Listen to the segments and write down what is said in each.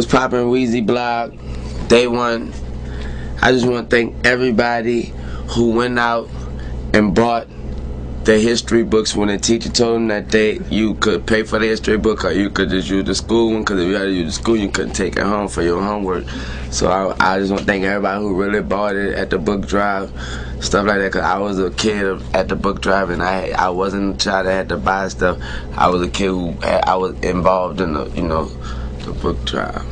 What's poppin' Weezy Blog? Day one. I just want to thank everybody who went out and bought the history books when the teacher told them that they you could pay for the history book or you could just use the school one because if you had to use the school you couldn't take it home for your homework so I, I just want to thank everybody who really bought it at the book drive stuff like that because I was a kid at the book drive and I I wasn't a child that had to buy stuff I was a kid who I was involved in the you know the book drive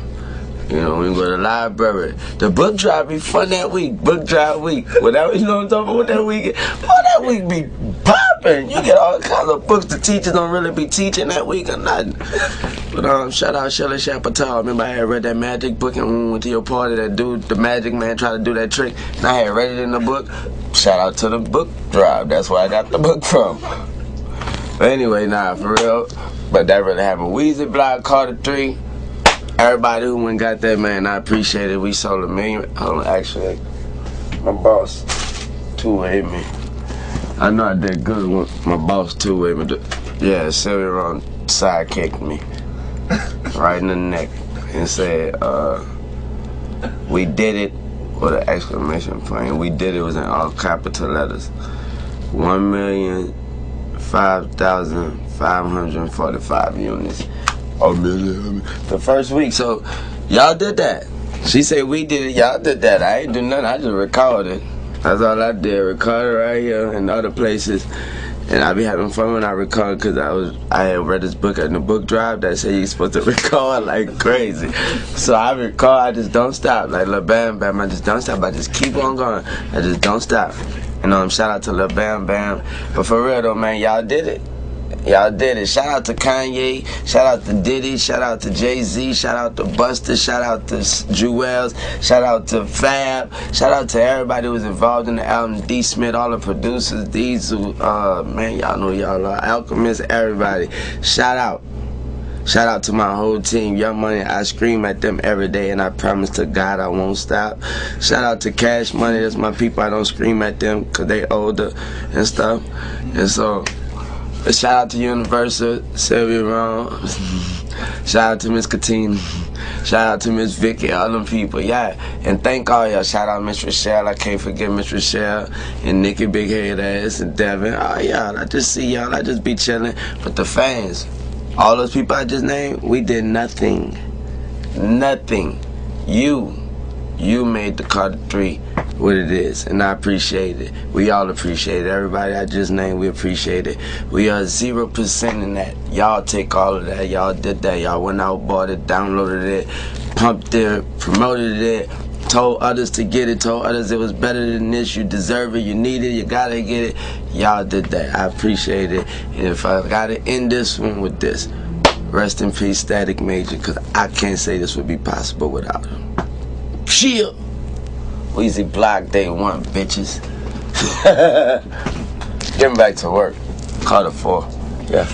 you know, we go to the library. The book drive be fun that week. Book drive week. Whatever, you know what I'm talking about? That week, well, that week be popping. You get all kinds of books the teachers don't really be teaching that week or nothing. But um, shout out Shirley Chapatal. Remember I had read that magic book and when we went to your party, that dude, the magic man, tried to do that trick. And I had read it in the book. Shout out to the book drive. That's where I got the book from. But anyway, nah, for real. But that really happened. Weezy Block, Carter 3. Everybody who went got that, man, I appreciate it. We sold a million. Hold on, actually, my boss two-way me. I know I did good with my boss two-way me. Yeah, Sylvia Rhone sidekicked me right in the neck and said, uh, we did it with an exclamation point. We did it was in all capital letters. One million five thousand five hundred forty-five units a million. The first week, so y'all did that. She said we did it. Y'all did that. I ain't do nothing. I just recorded. That's all I did. Recorded right here and other places. And I be having fun when I record because I was I had read this book in the book drive that said you're supposed to record like crazy. So I record. I just don't stop. Like Lil Bam Bam, I just don't stop. I just keep on going. I just don't stop. And um, shout out to Lil Bam Bam. But for real though, man, y'all did it. Y'all did it. Shout out to Kanye. Shout out to Diddy. Shout out to Jay Z. Shout out to Busta. Shout out to Juelz. Shout out to Fab. Shout out to everybody who was involved in the album. D. Smith, all the producers. These, uh, man, y'all know y'all are Alchemist. Everybody. Shout out. Shout out to my whole team, Young Money. I scream at them every day, and I promise to God I won't stop. Shout out to Cash Money. That's my people. I don't scream at them because they older and stuff. And so. Shout out to Universal, Sylvia Rhone. Shout out to Miss Katina. Shout out to Miss Vicky, all them people, yeah. And thank all y'all. Shout out Miss Rochelle. I can't forget Miss Rochelle and Nikki Big Head Ass and Devin. Oh y'all, I just see y'all. I just be chilling. But the fans, all those people I just named, we did nothing. Nothing. You, you made the Carter 3 what it is, and I appreciate it. We all appreciate it. Everybody I just named, we appreciate it. We are zero percent in that. Y'all take all of that. Y'all did that. Y'all went out, bought it, downloaded it, pumped it, promoted it, told others to get it, told others it was better than this, you deserve it, you need it, you gotta get it. Y'all did that. I appreciate it. And if I gotta end this one with this, rest in peace, Static Major, because I can't say this would be possible without him. Chill. Weezy Block Day One, bitches. Getting back to work. Carter four. Yeah.